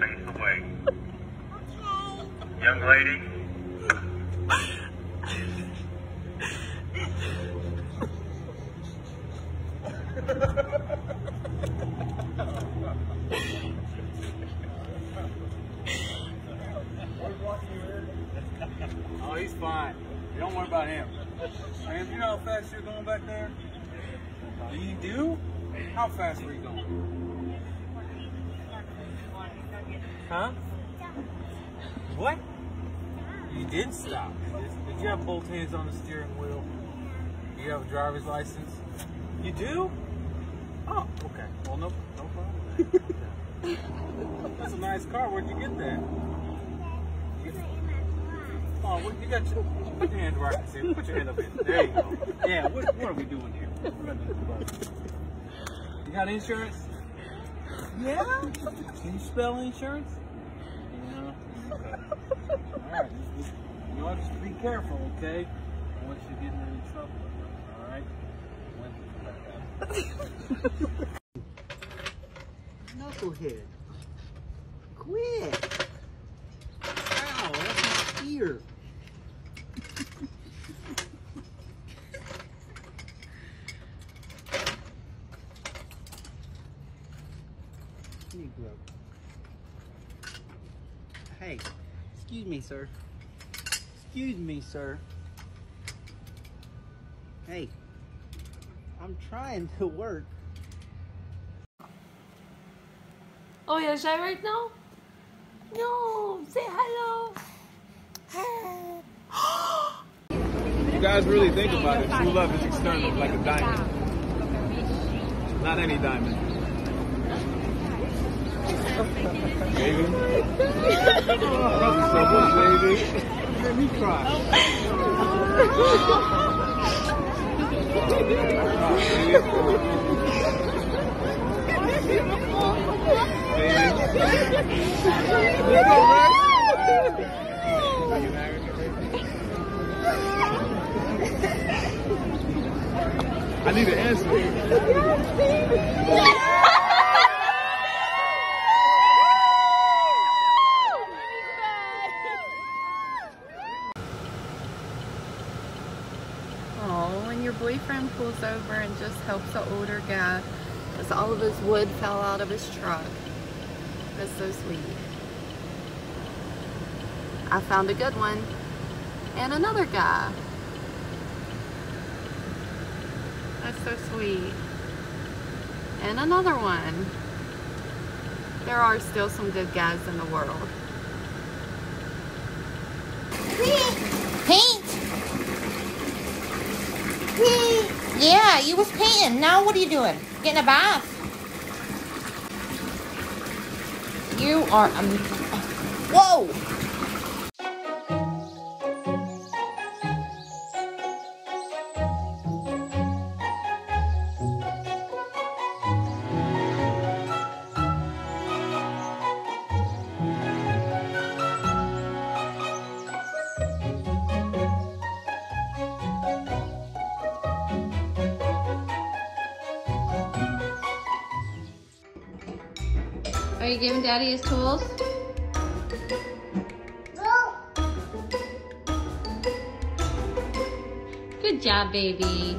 face away. Young lady, Oh, he's fine. You Don't worry about him. Man, you know how fast you're going back there? You do? How fast were you going? Huh? What? You did stop. Did you have both hands on the steering wheel? Do you have a driver's license? You do? Oh, okay. Well, no, no problem. That's a nice car. Where'd you get that? Oh, what, you got your, put your hand where I can see it. Put your hand up here. There you go. Yeah, what, what are we doing here? You got insurance? Yeah? Can you spell insurance? Okay. All right. You know, just be careful, okay? Want you getting in trouble. All right? Knucklehead. Quit. Ow, that's my ear. Negro. Hey, excuse me, sir. Excuse me, sir. Hey, I'm trying to work. Oh, you're shy right now? No, say hello. You guys really think about it. True love is external, like a diamond. Not any diamond. Baby. I love you so much, baby. Made me cry. I need an answer. Oh, when your boyfriend pulls over and just helps the older guy because all of his wood fell out of his truck. That's so sweet. I found a good one. And another guy. That's so sweet. And another one. There are still some good guys in the world. Paint. Yeah, you was painting. Now what are you doing? Getting a bath. You are um. Whoa. Are you giving Daddy his tools? Good job, baby.